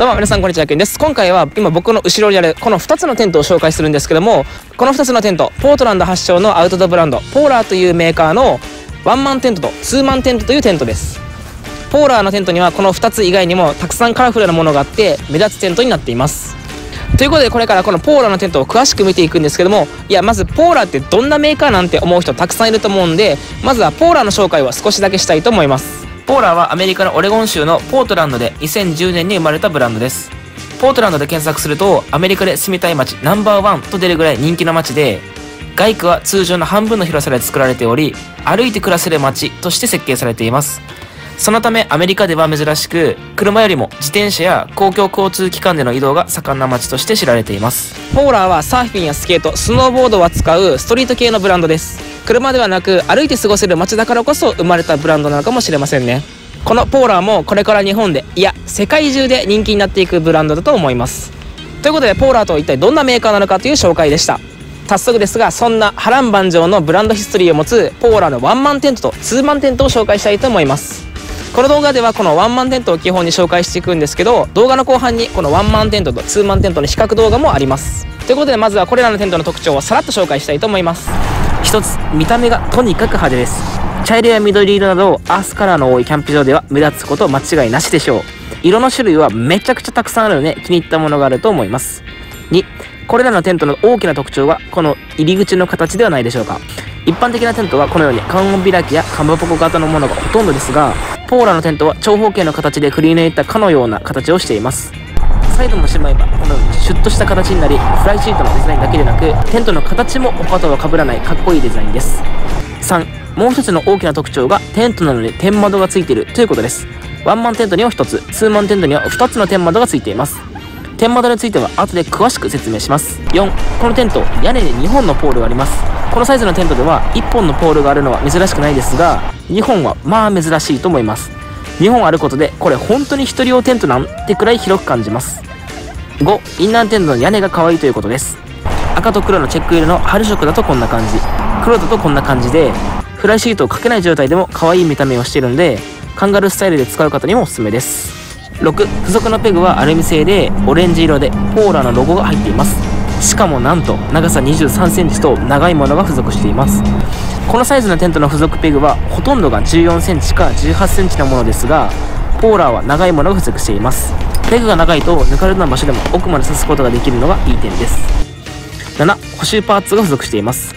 どうも皆さんこんにちは、けんです。今回は今僕の後ろにあるこの2つのテントを紹介するんですけども、この2つのテント、ポートランド発祥のアウトドアブランド、ポーラーというメーカーのワンマンテントとツーマンテントというテントです。ポーラーのテントにはこの2つ以外にもたくさんカラフルなものがあって目立つテントになっています。ということでこれからこのポーラーのテントを詳しく見ていくんですけどもいやまずポーラーってどんなメーカーなんて思う人たくさんいると思うんでまずはポーラーの紹介を少しだけしたいと思いますポーラーはアメリカのオレゴン州のポートランドで2010年に生まれたブランドです。ポートランドで検索するとアメリカで住みたい街ナンバーワンと出るぐらい人気の街で外区は通常の半分の広さで作られており歩いて暮らせる街として設計されています。そのためアメリカでは珍しく車よりも自転車や公共交通機関での移動が盛んな街として知られています。ポーラーはサーフィンやスケートスノーボードを扱うストリート系のブランドです。車ではなく歩いて過ごせる街だからこそ生まれたブランドなのかもしれませんね。このポーラーもこれから日本でいや世界中で人気になっていくブランドだと思います。ということでポーラーとは一体どんなメーカーなのかという紹介でした。早速ですがそんな波乱万丈のブランドヒストリーを持つポーラーのワンマンテントとツーマンテントを紹介したいと思います。この動画ではこのワンマンテントを基本に紹介していくんですけど動画の後半にこのワンマンテントとツーマンテントの比較動画もあります。ということでまずはこれらのテントの特徴をさらっと紹介したいと思います。一つ見た目がとにかく派手です。茶色や緑色などアースカラーの多いキャンプ場では目立つこと間違いなしでしょう。色の種類はめちゃくちゃたくさんあるので気に入ったものがあると思います。2これらのテントの大きな特徴はこの入り口の形ではないでしょうか。一般的なテントはこのように関門開きやかまぼこ型のものがほとんどですがポーラのテントは長方形の形でくり抜いたかのような形をしています。サイドのしまえばこのようにシュッとした形になりフライシートのデザインだけでなくテントの形も他とは被らないかっこいいデザインです。3もう一つの大きな特徴がテントなのに天窓がついているということです。ワンマンテントには1つツーマンテントには2つの天窓がついています。天窓については後で詳しく説明します。4このテント屋根に2本のポールがあります。このサイズのテントでは1本のポールがあるのは珍しくないですが2本はまあ珍しいと思います。2本あることでこれ本当に1人用テントなんてくらい広く感じます。5インナーテントの屋根が可愛いということです。赤と黒のチェック入れの春色だとこんな感じ。黒だとこんな感じでフライシートをかけない状態でも可愛い見た目をしているのでカンガルースタイルで使う方にもおすすめです。6付属のペグはアルミ製でオレンジ色でポーラのロゴが入っています。しかもなんと長さ2 3センチと長いものが付属しています。このサイズのテントの付属ペグはほとんどが1 4センチか1 8センチのものですがポーラーは長いものが付属しています。ペグが長いとぬかるな場所でも奥まで刺すことができるのがいい点です。7補修パーツが付属しています。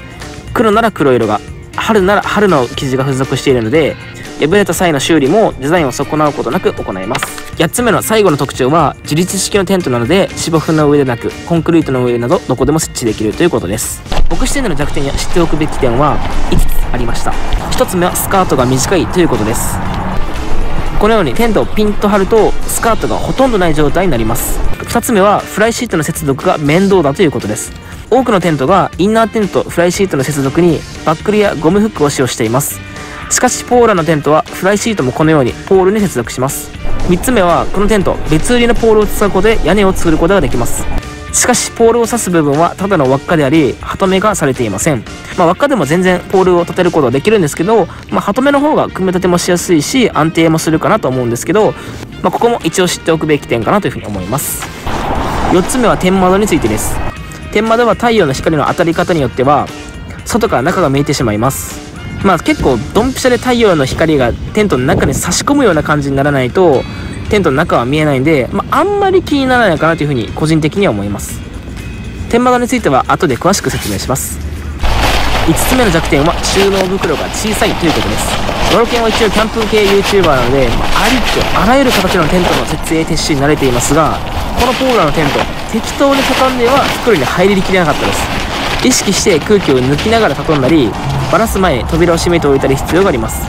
黒なら黒色が春なら春の生地が付属しているので破れた際の修理もデザインを損なうことなく行います。8つ目の最後の特徴は自立式のテントなので芝生の上でなくコンクリートの上などどこでも設置できるということです。僕視点での弱点や知っておくべき点は5つありました。1つ目はスカートが短いということです。このようにテントをピンと張るとスカートがほとんどない状態になります。2つ目はフライシートの接続が面倒だということです。多くのテントがインナーテントフライシートの接続にバックルやゴムフックを使用しています。しかしポーラーのテントはフライシートもこのようにポールに接続します。3つ目はこのテント別売りのポールを使うことで屋根を作ることができます。しかしポールを刺す部分はただの輪っかでありハトメがされていません。まあ、輪っかでも全然ポールを立てることはできるんですけど、まあ、ハトメの方が組み立てもしやすいし安定もするかなと思うんですけど、まあ、ここも一応知っておくべき点かなというふうに思います。4つ目は天窓についてです。天窓は太陽の光の当たり方によっては外から中が見えてしまいます。まあ結構ドンピシャで太陽の光がテントの中に差し込むような感じにならないとテントの中は見えないんで、まあ、あんまり気にならないかなというふうに個人的には思います。天窓については後で詳しく説明します。5つ目の弱点は収納袋が小さいということです。ドロケンは一応キャンプ系 YouTuber なので、まあ、ありとあらゆる形のテントの設営撤収に慣れていますがこのポーラのテント適当に畳んでは袋に入りきれなかったです。意識して空気を抜きながら畳んだりバラす前に扉を閉めておいたり必要があります。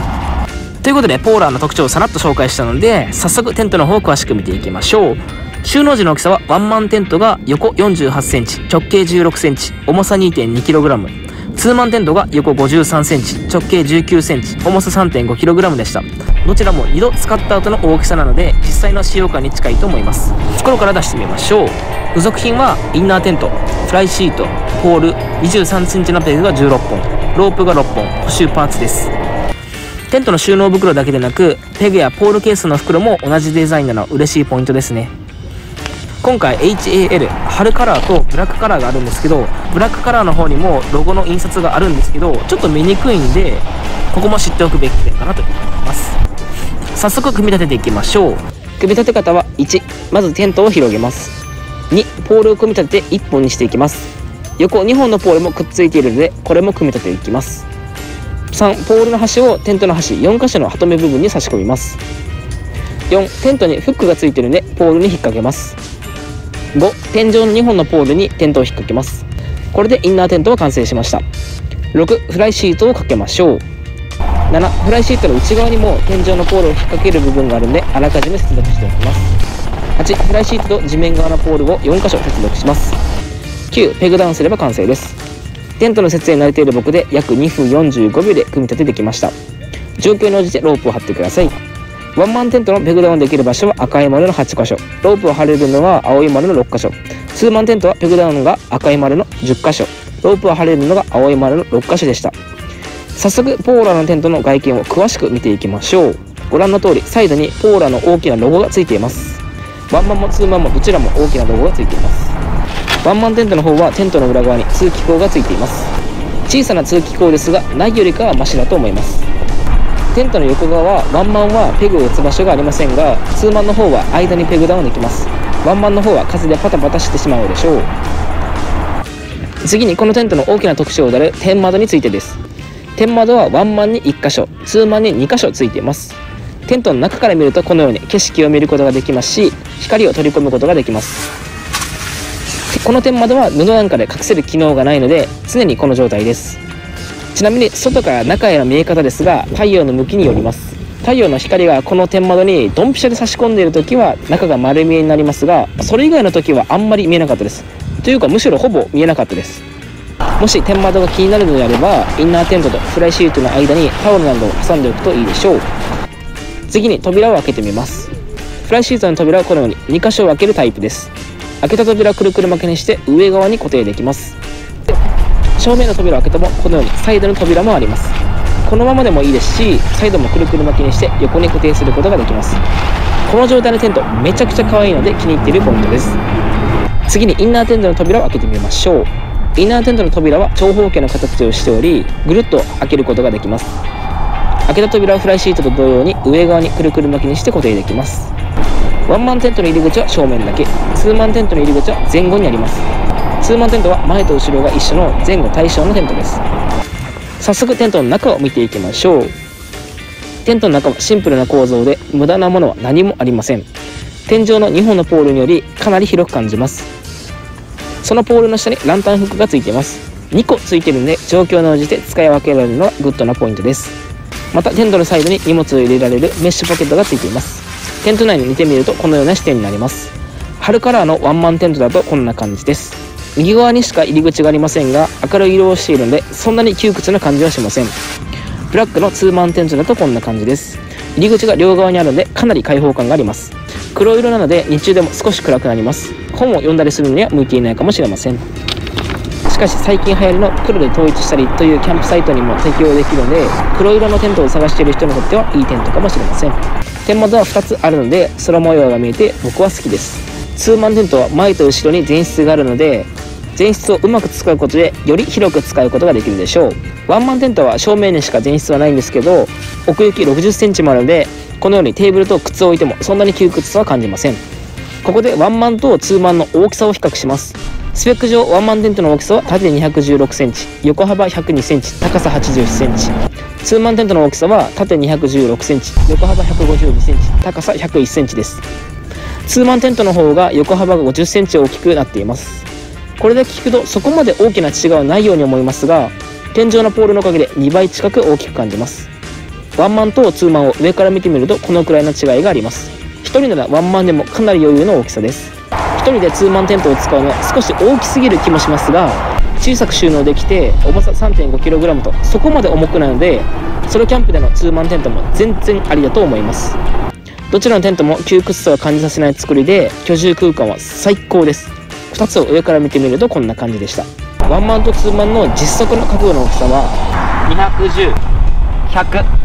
ということでポーラーの特徴をさらっと紹介したので早速テントの方を詳しく見ていきましょう。収納時の大きさはワンマンテントが横48センチ直径16センチ重さ 2.2kg ツーマンテントが横53センチ直径19センチ重さ 3.5kg でした。どちらも2度使った後の大きさなので実際の使用感に近いと思います。袋から出してみましょう。付属品はインナーテントフライシートポール23センチのペグが16本ロープが6本補修パーツです。テントの収納袋だけでなくペグやポールケースの袋も同じデザインなの嬉しいポイントですね。今回 HAL 春カラーとブラックカラーがあるんですけどブラックカラーの方にもロゴの印刷があるんですけどちょっと見にくいんでここも知っておくべき点かなと思います。早速組み立てていきましょう。組み立て方は1まずテントを広げます。2ポールを組み立てて1本にしていきます。横2本のポールもくっついているのでこれも組み立てていきます。3ポールの端をテントの端4箇所のハトメ部分に差し込みます。4テントにフックがついているのでポールに引っ掛けます。5天井の2本のポールにテントを引っ掛けます。これでインナーテントは完成しました。6フライシートをかけましょう。7フライシートの内側にも天井のポールを引っ掛ける部分があるのであらかじめ接続しておきます。8フライシートと地面側のポールを4箇所接続します。9ペグダウンすれば完成です。テントの設営に慣れている僕で約2分45秒で組み立てできました。状況に応じてロープを張ってください。ワンマンテントのペグダウンできる場所は赤い丸の8箇所。ロープを張れるのは青い丸の6箇所。ツーマンテントはペグダウンが赤い丸の10箇所。ロープを張れるのが青い丸の6箇所でした。早速ポーラのテントの外見を詳しく見ていきましょう。ご覧の通りサイドにポーラの大きなロゴがついています。ワンマンもツーマンもどちらも大きなロゴがついています。ワンマンテントの方はテントの裏側に通気口がついています。小さな通気口ですがないよりかはマシだと思います。テントの横側はワンマンはペグを打つ場所がありませんがツーマンの方は間にペグダウンできます。ワンマンの方は風でパタパタしてしまうでしょう。次にこのテントの大きな特徴である天窓についてです。天窓はワンマンに1箇所ツーマンに2箇所ついています。テントの中から見るとこのように景色を見ることができますし光を取り込むことができます。この天窓は布なんかで隠せる機能がないので常にこの状態です。ちなみに外から中への見え方ですが太陽の向きによります。太陽の光がこの天窓にドンピシャで差し込んでいる時は中が丸見えになりますがそれ以外の時はあんまり見えなかったです。というかむしろほぼ見えなかったです。もし天窓が気になるのであればインナーテントとフライシートの間にタオルなどを挟んでおくといいでしょう。次に扉を開けてみます。フライシートの扉はこのように2箇所を開けるタイプです。開けた扉をくるくる巻きにして上側に固定できます。正面の扉を開けてもこのようにサイドの扉もあります。このままでもいいですしサイドもくるくる巻きにして横に固定することができます。この状態のテントめちゃくちゃ可愛いので気に入っているポイントです。次にインナーテントの扉を開けてみましょう。インナーテントの扉は長方形の形をしておりぐるっと開けることができます。開けた扉はフライシートと同様に上側にくるくる巻きにして固定できます。ワンマンテントの入り口は正面だけ。ツーマンテントの入り口は前後にあります。ツーマンテントは前と後ろが一緒の前後対称のテントです。早速テントの中を見ていきましょう。テントの中はシンプルな構造で無駄なものは何もありません。天井の2本のポールによりかなり広く感じます。そのポールの下にランタンフックがついています。2個ついてるので状況に応じて使い分けられるのはグッドなポイントです。またテントのサイドに荷物を入れられるメッシュポケットがついています。テント内に見てみるとこのような視点になります。春カラーのワンマンテントだとこんな感じです。右側にしか入り口がありませんが明るい色をしているのでそんなに窮屈な感じはしません。ブラックのツーマンテントだとこんな感じです。入り口が両側にあるのでかなり開放感があります。黒色なので日中でも少し暗くなります。本を読んだりするのには向いていないかもしれません。しかし最近流行りの黒で統一したりというキャンプサイトにも適用できるので黒色のテントを探している人にとってはいいテントかもしれません。天窓は2つあるので空模様が見えて僕は好きです。ツーマンテントは前と後ろに前室があるので前室をうまく使うことでより広く使うことができるでしょう。ワンマンテントは正面にしか前室はないんですけど奥行き6 0センチもあるのでこのようにテーブルと靴を置いてもそんなに窮屈さは感じません。ここでワンマンとツーマンの大きさを比較します。スペック上ワンマンテントの大きさは縦2 1 6センチ横幅1 0 2センチ高さ8 1センチ。ツーマンテントの大きさは縦2 1 6センチ横幅1 5 2センチ高さ1 0 1センチです。ツーマンテントの方が横幅が5 0センチ大きくなっています。これだけ聞くとそこまで大きな違いはないように思いますが天井のポールのおかげで2倍近く大きく感じます。ワンマンとツーマンを上から見てみるとこのくらいの違いがあります。1人ならワンマンでもかなり余裕の大きさです。1人でツーマンテントを使うのは少し大きすぎる気もしますが小さく収納できて重さ 3.5kg とそこまで重くないのでソロキャンプでのツーマンテントも全然ありだと思います。どちらのテントも窮屈さを感じさせない作りで居住空間は最高です。2つを上から見てみるとこんな感じでした。ワンマンとツーマンの実測の角度の大きさは210100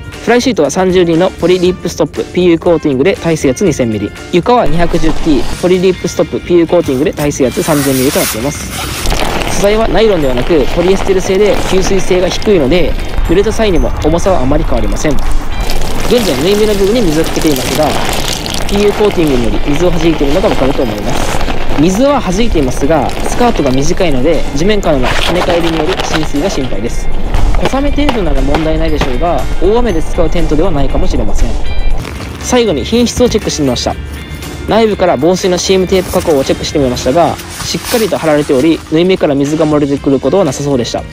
フライシートは 30mm のポリリップストップ PU コーティングで耐水圧 2000mm 床は 210T ポリリップストップ PU コーティングで耐水圧 3000mm となっています。素材はナイロンではなくポリエステル製で吸水性が低いので濡れた際にも重さはあまり変わりません。現在縫い目の部分に水をつけていますが PU コーティングにより水を弾いているのがわかると思います。水は弾いていますがスカートが短いので地面からの跳ね返りによる浸水が心配です。小雨程度なら問題ないでしょうが大雨で使うテントではないかもしれません。最後に品質をチェックしてみました。内部から防水のシームテープ加工をチェックしてみましたがしっかりと貼られており縫い目から水が漏れてくることはなさそうでした。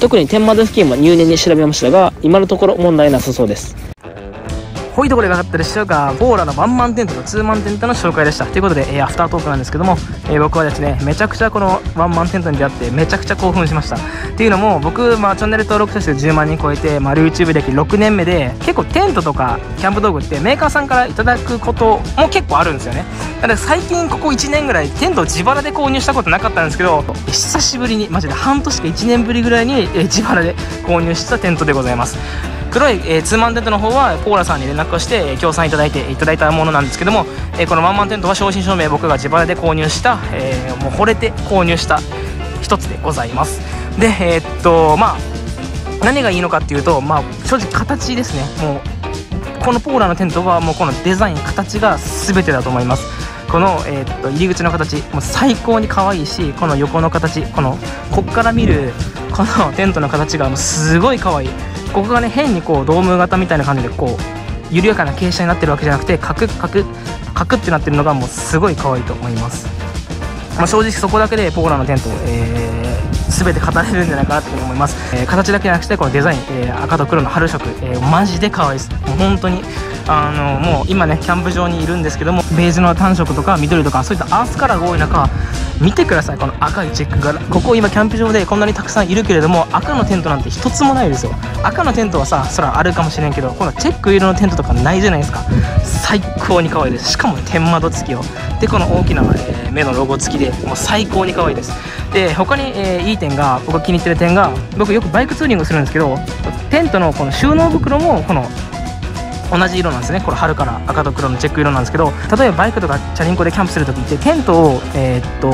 特に天窓付近も入念に調べましたが今のところ問題なさそうです。ほいところがかったでしょうかポーラのワンマンテントとツーマンテントの紹介でした。ということで、えー、アフタートークなんですけども、えー、僕はですねめちゃくちゃこのワンマンテントに出会ってめちゃくちゃ興奮しました。っていうのも僕、まあ、チャンネル登録者数10万人超えて、まあ、YouTube 歴6年目で結構テントとかキャンプ道具ってメーカーさんからいただくことも結構あるんですよね。だから最近ここ1年ぐらいテントを自腹で購入したことなかったんですけど久しぶりにマジで半年か1年ぶりぐらいに、え自腹で購入したテントでございます。黒い、えー、ツーマンテントの方はポーラさんに連絡をして、協賛いただいていただいたものなんですけども、えー、このワンマンテントは正真正銘僕が自腹で購入した、えー、もう惚れて購入した一つでございます。でえー、っとまあ何がいいのかっていうと、まあ、正直形ですね。もうこのポーラのテントはもうこのデザイン形が全てだと思います。この、えー、っと入り口の形もう最高に可愛いしこの横の形このこっから見るこのテントの形がもうすごい可愛い。ここがね変にこうドーム型みたいな感じでこう緩やかな傾斜になってるわけじゃなくてカクカクカクってなってるのがもうすごい可愛いと思います、まあ、正直そこだけでポーラのテント、えー、全て語れるんじゃないかなと思います、えー、形だけじゃなくてこのデザイン、えー、赤と黒の春色、えー、マジで可愛いです。もう本当にあのもう今ねキャンプ場にいるんですけどもベージュの単色とか緑とかそういったアースカラーが多い中見てください。この赤いチェック柄。ここ今キャンプ場でこんなにたくさんいるけれども赤のテントなんて一つもないですよ。赤のテントはさそらあるかもしれんけどこのチェック色のテントとかないじゃないですか。最高に可愛いです。しかも天窓付きよ。でこの大きな、えー、目のロゴ付きでもう最高に可愛いです。で他に、えー、いい点が僕が気に入ってる点が僕よくバイクツーリングするんですけどテントのこの収納袋もこの同じ色なんですね。これ春から赤と黒のチェック色なんですけど例えばバイクとかチャリンコでキャンプする時ってテントを、えー、っと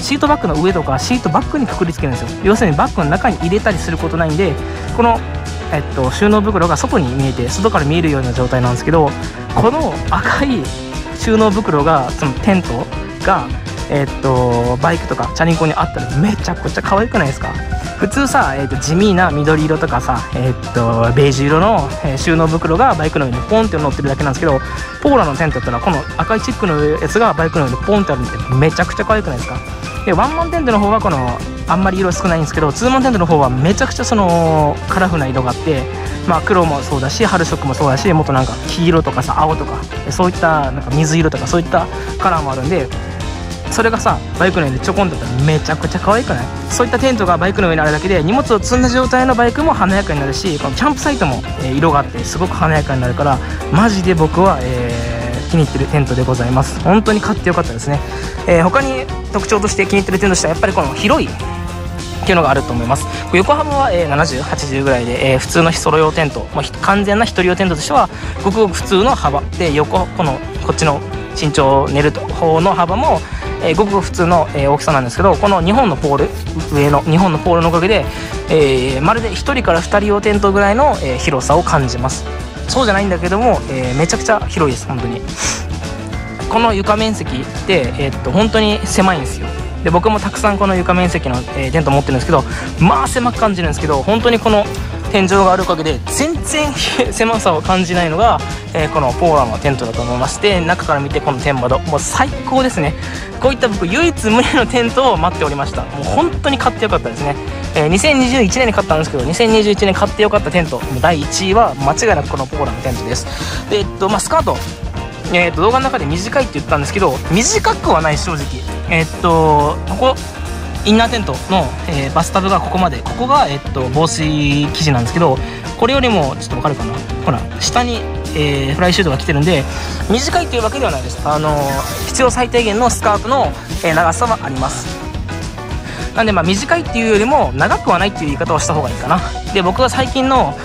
シートバッグの上とかシートバッグにくくりつけるんですよ。要するにバッグの中に入れたりすることないんでこのえっと、収納袋が外に見えて外から見えるような状態なんですけどこの赤い収納袋がそのテントがえ、っとバイクとかチャリンコにあったらめちゃくちゃ可愛くないですか？普通さ、えー、っと地味な緑色とかさ、えー、っとベージュ色の、え収納袋がバイクの上にポンって乗ってるだけなんですけどポーラのテントってのはこの赤いチックのやつがバイクの上にポンってあるんでめちゃくちゃ可愛くないですか？でワンマンテントの方はこのあんまり色少ないんですけどツーマンテントの方はめちゃくちゃそのカラフルな色があってまあ黒もそうだし春色もそうだしもっとなんか黄色とかさ青とかそういったなんか水色とかそういったカラーもあるんでそれがさバイクの上でちょこんだったらめちゃくちゃ可愛くない？そういったテントがバイクの上にあるだけで荷物を積んだ状態のバイクも華やかになるしこのキャンプサイトも、え色があってすごく華やかになるからマジで僕は、えー、気に入ってるテントでございます。本当に買ってよかったですね、えー、他に特徴として気に入ってるテントとしてはやっぱりこの広いっていうのがあると思います。横幅は、えー、7080ぐらいで、普通のソロ用テント、完全な1人用テントとしてはごくごく普通の幅。で横このこっちの身長を寝る方の幅もえー、ごく普通の、えー、大きさなんですけどこの2本のポール上の2本のポールのおかげで、えー、まるで1人から2人用テントぐらいの、え広さを感じます。そうじゃないんだけども、えめちゃくちゃ広いです本当に。この床面積って、えー、っと本当に狭いんですよ。で僕もたくさんこの床面積の、えテント持ってるんですけどまあ狭く感じるんですけど本当にこの天井があるおかげで全然 狭さを感じないのが、えー、このポーラのテントだと思いまして中から見てこの天窓もう最高ですね。こういった僕唯一無二のテントを待っておりました。もう本当に買ってよかったですね、えー、2021年に買ったんですけど2021年買ってよかったテント。第1位は間違いなくこのポーラのテントです。でえっとまあスカート。えー、と動画の中で短いって言ったんですけど短くはない正直。えっとここインナーテントの、えー、バスタブがここまでここが、えっと、防水生地な。んですけどこれよりもちょっとわかるかな。ほら下に、えー、フライシュートが来てるんで短いっていうわけではないです。あの必要最低限のスカートの、え長さはあります。なんでまあ短いっていうよりも長くはないっていう言い方をした方がいいかな。で僕が最近の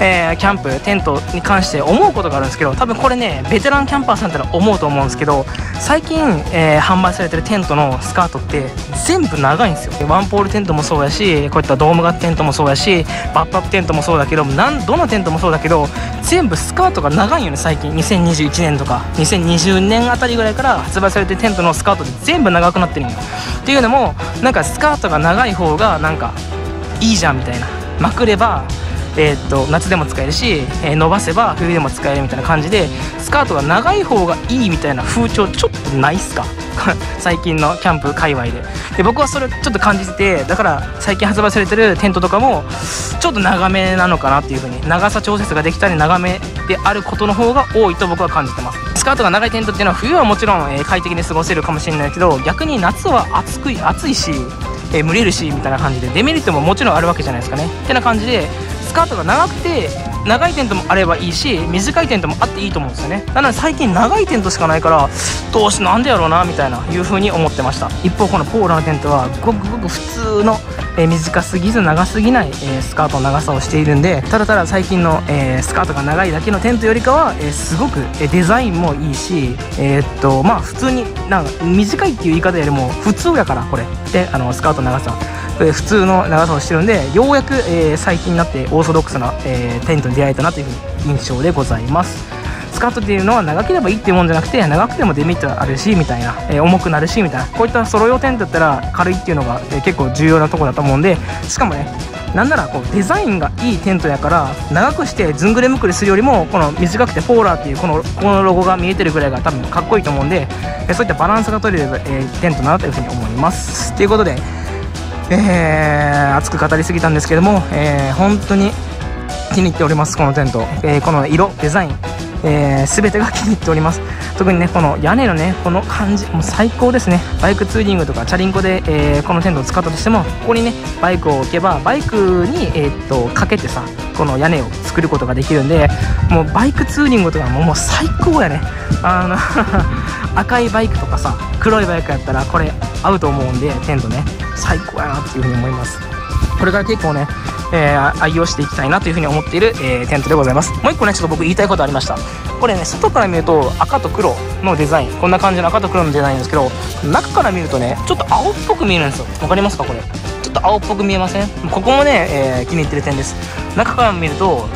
えー、キャンプテントに関して思うことがあるんですけど多分これねベテランキャンパーさんってのは思うと思うんですけど最近、えー、販売されてるテントのスカートって全部長いんですよ。ワンポールテントもそうやしこういったドーム型テントもそうやしバップアップテントもそうだけどなんどのテントもそうだけど全部スカートが長いよね最近。2021年とか2020年あたりぐらいから発売されてるテントのスカートって全部長くなってるんよ。っていうのもなんかスカートが長い方がなんかいいじゃんみたいな。まくればえー、っと夏でも使えるし、えー、伸ばせば冬でも使えるみたいな感じでスカートが長い方がいいみたいな風潮ちょっとないっすか？最近のキャンプ界隈で。で僕はそれちょっと感じててだから最近発売されてるテントとかもちょっと長めなのかなっていう風に長さ調節ができたり長めであることの方が多いと僕は感じてます。スカートが長いテントっていうのは冬はもちろん、えー、快適に過ごせるかもしれないけど逆に夏は暑く暑いしえー、蒸れるしみたいな感じでデメリットももちろんあるわけじゃないですかね。ってな感じでスカートが長くて長いテントもあればいいし短いテントもあっていいと思うんですよね。なので最近長いテントしかないからどうしなんでやろうなみたいないう風に思ってました。一方このポーラのテントはごくごく普通の、えー、短すぎず長すぎない、えー、スカートの長さをしているんでただただ最近の、えー、スカートが長いだけのテントよりかは、えすごく、えデザインもいいしえっとまあ普通になんか短いっていう言い方よりも普通やからこれ。であのスカートの長さ。普通の長さをしてるんでようやく、え、最近になってオーソドックスな、え、テントに出会えたなというふうに印象でございます。スカートっていうのは長ければいいっていうもんじゃなくて長くてもデメリットあるしみたいな、えー、重くなるしみたいなこういったソロ用テントだったら軽いっていうのが、え結構重要なとこだと思うんでしかもねなんならこうデザインがいいテントやから長くしてずんぐれむくりするよりもこの短くてポーラーっていうこのこのロゴが見えてるぐらいが多分かっこいいと思うんでそういったバランスが取れる、え、テントだなというふうに思います。ということでえー、熱く語りすぎたんですけども、えー、本当に気に入っておりますこのテント、えー、この色デザイン。えー、全てが気に入っております。特にねこの屋根のねこの感じもう最高ですね。バイクツーリングとかチャリンコで、えー、このテントを使ったとしてもここにねバイクを置けばバイクに、えー、っとかけてさこの屋根を作ることができるんでもうバイクツーリングとかももう最高やね。あの 赤いバイクとかさ黒いバイクやったらこれ合うと思うんでテントね最高やなっていうふうに思います。これから結構ね、えー、愛用していきたいなというふうに思っている、えー、テントでございます。もう一個ねちょっと僕言いたいことありました。これね外から見ると赤と黒のデザイン。こんな感じの赤と黒のデザインですけど中から見るとねちょっと青っぽく見えるんですよ。わかりますかこれ？ちょっと青っぽく見えません？ここもね、えー、気に入ってる点です。中から見ると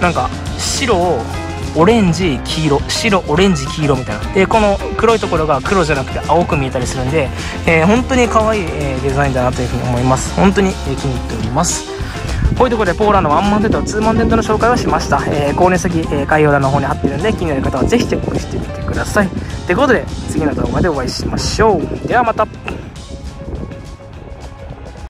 なんか白をオレンジ黄色白オレンジ黄色みたいな。でこの黒いところが黒じゃなくて青く見えたりするんで、えー、本当に可愛い、えー、デザインだなというふうに思います。本当に、えー、気に入っておりますこういうところでポーランドワンマンテントツーマンテントの紹介をしました、えー、購入先、えー、概要欄の方に貼ってるんで気になる方はぜひチェックしてみてください。ということで次の動画でお会いしましょう。ではまた。